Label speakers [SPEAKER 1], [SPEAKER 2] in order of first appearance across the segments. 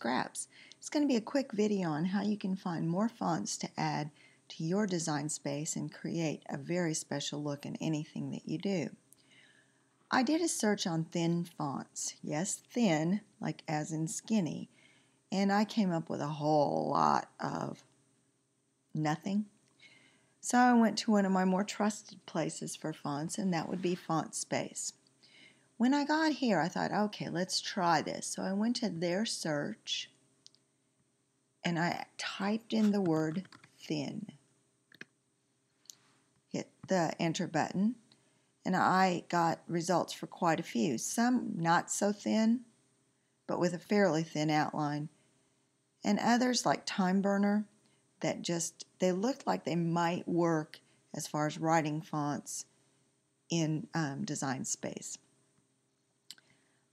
[SPEAKER 1] Scraps. It's going to be a quick video on how you can find more fonts to add to your design space and create a very special look in anything that you do. I did a search on thin fonts. Yes, thin, like as in skinny. And I came up with a whole lot of nothing. So I went to one of my more trusted places for fonts, and that would be FontSpace. When I got here, I thought, okay, let's try this. So I went to their search and I typed in the word thin. Hit the enter button and I got results for quite a few. Some not so thin, but with a fairly thin outline. And others like Time Burner that just, they looked like they might work as far as writing fonts in um, design space.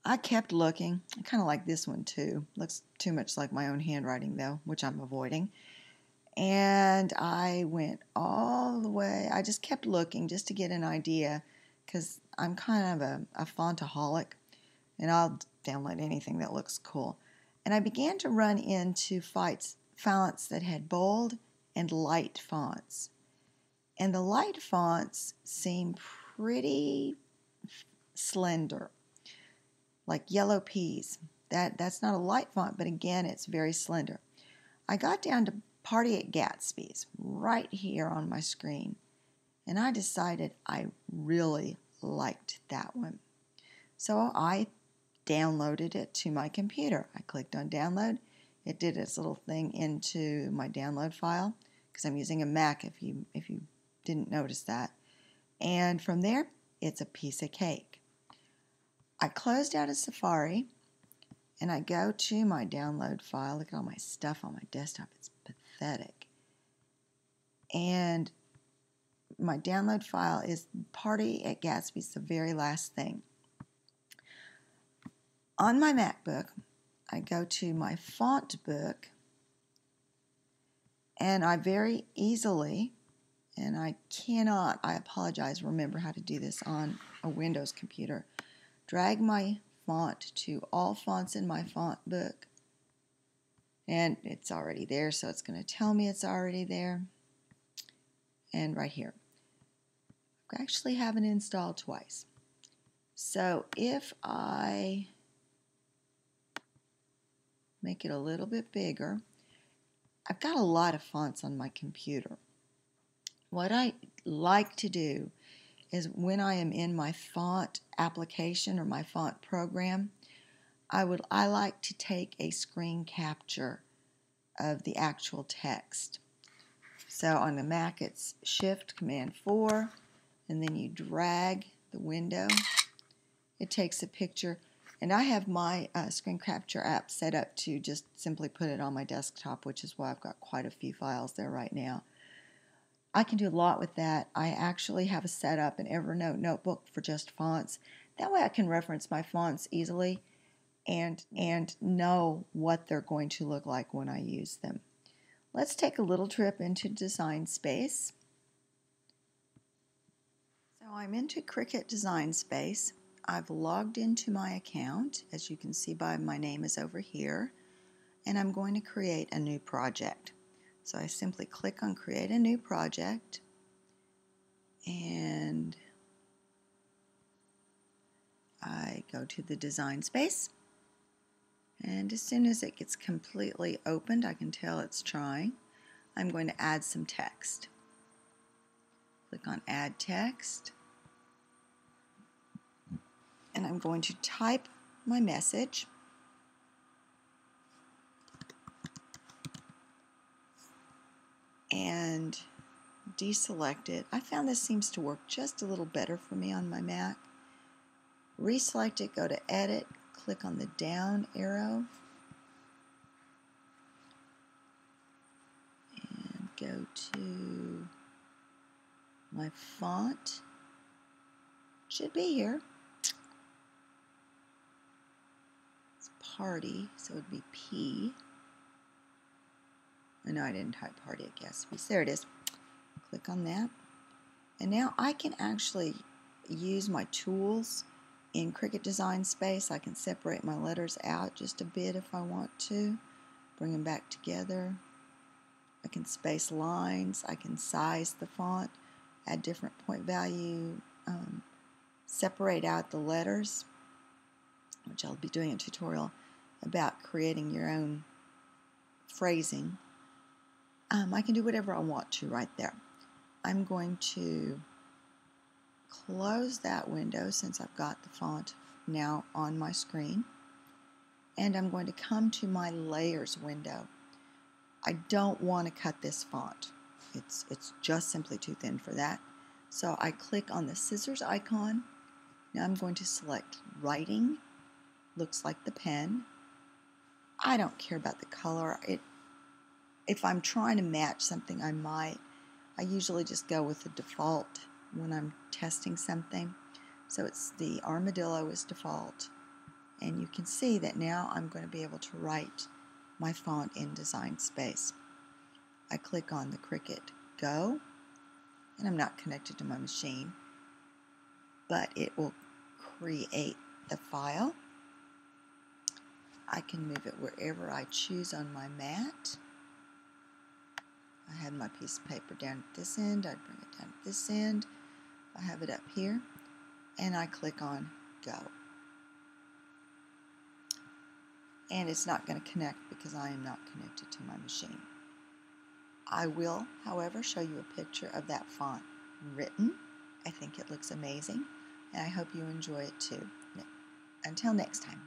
[SPEAKER 1] I kept looking. I kind of like this one too. Looks too much like my own handwriting though, which I'm avoiding. And I went all the way. I just kept looking just to get an idea because I'm kind of a, a fontaholic and I'll download anything that looks cool. And I began to run into fights, fonts that had bold and light fonts. And the light fonts seem pretty slender like yellow peas. That, that's not a light font, but again, it's very slender. I got down to Party at Gatsby's right here on my screen, and I decided I really liked that one. So I downloaded it to my computer. I clicked on download. It did its little thing into my download file because I'm using a Mac if you if you didn't notice that. And from there, it's a piece of cake. I closed out of Safari and I go to my download file. Look at all my stuff on my desktop. It's pathetic. And my download file is Party at Gatsby's the very last thing. On my MacBook, I go to my font book and I very easily, and I cannot, I apologize, remember how to do this on a Windows computer drag my font to all fonts in my font book. And it's already there, so it's going to tell me it's already there. And right here. I actually have it installed twice. So if I make it a little bit bigger, I've got a lot of fonts on my computer. What I like to do is when I am in my font application or my font program, I would I like to take a screen capture of the actual text. So on the Mac it's Shift Command 4 and then you drag the window. It takes a picture and I have my uh, screen capture app set up to just simply put it on my desktop which is why I've got quite a few files there right now. I can do a lot with that. I actually have a setup an Evernote notebook for just fonts. That way I can reference my fonts easily and, and know what they're going to look like when I use them. Let's take a little trip into Design Space. So I'm into Cricut Design Space. I've logged into my account, as you can see by my name is over here, and I'm going to create a new project. So I simply click on create a new project and I go to the design space. And as soon as it gets completely opened I can tell it's trying I'm going to add some text. Click on add text. And I'm going to type my message and deselect it. I found this seems to work just a little better for me on my Mac. Reselect it, go to Edit, click on the down arrow, and go to my font. Should be here. It's party, so it would be P. I know I didn't type party at Gatsby's. There it is. Click on that. And now I can actually use my tools In Cricut Design Space, I can separate my letters out just a bit if I want to, bring them back together. I can space lines, I can size the font, add different point value, um, separate out the letters, which I'll be doing a tutorial about creating your own phrasing. Um, I can do whatever I want to right there. I'm going to close that window since I've got the font now on my screen and I'm going to come to my layers window. I don't want to cut this font. It's, it's just simply too thin for that. So I click on the scissors icon. Now I'm going to select writing. Looks like the pen. I don't care about the color. It, if I'm trying to match something, I might. I usually just go with the default when I'm testing something. So it's the armadillo is default. And you can see that now I'm going to be able to write my font in Design Space. I click on the Cricut Go, and I'm not connected to my machine, but it will create the file. I can move it wherever I choose on my mat. I have my piece of paper down at this end, I bring it down at this end, I have it up here, and I click on Go and it's not going to connect because I am not connected to my machine. I will, however, show you a picture of that font written. I think it looks amazing, and I hope you enjoy it too. Until next time.